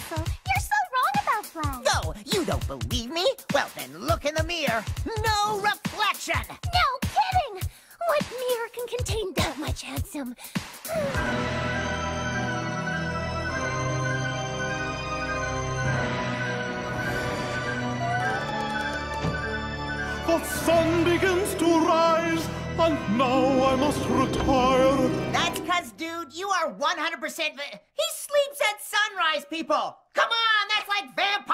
Axel. You're so wrong about Flash. No, you don't believe me? Well, then look in the mirror. No reflection. No kidding. What mirror can contain that much, handsome? The sun begins to rise, and now I must retire. Because, dude, you are 100%... He sleeps at sunrise, people! Come on, that's like vampire...